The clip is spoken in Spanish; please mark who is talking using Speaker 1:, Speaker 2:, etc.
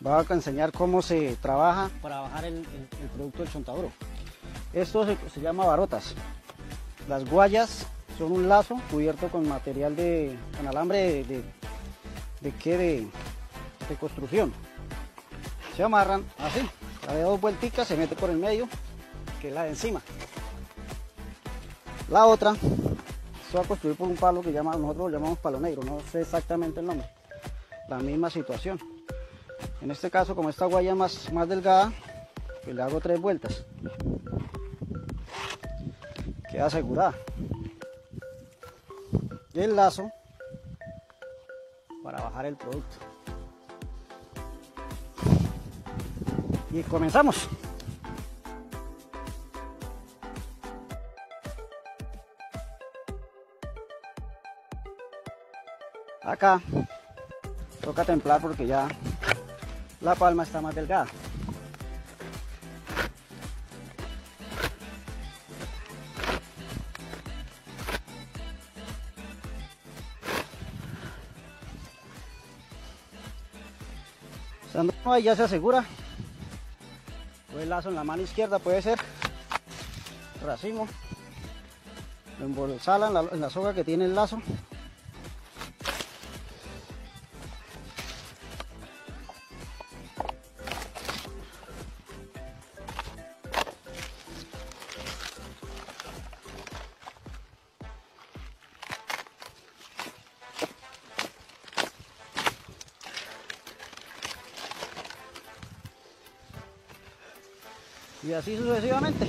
Speaker 1: voy a enseñar cómo se trabaja para bajar el, producto del chontaduro. Esto se, llama barotas. Las guayas son un lazo cubierto con material de, con alambre de, de, de, construcción. Se amarran así, la de dos vuelticas, se mete por el medio, que es la de encima. La otra, se va a construir por un palo que llama, nosotros lo llamamos palo negro, no sé exactamente el nombre. La misma situación. En este caso, como esta guaya más, más delgada, pues le hago tres vueltas. Queda asegurada. Y el lazo para bajar el producto. Y comenzamos. Acá toca templar porque ya la palma está más delgada. Cuando ya se asegura, pues el lazo en la mano izquierda puede ser racimo, lo embolsala en la, en la soga que tiene el lazo y así sucesivamente.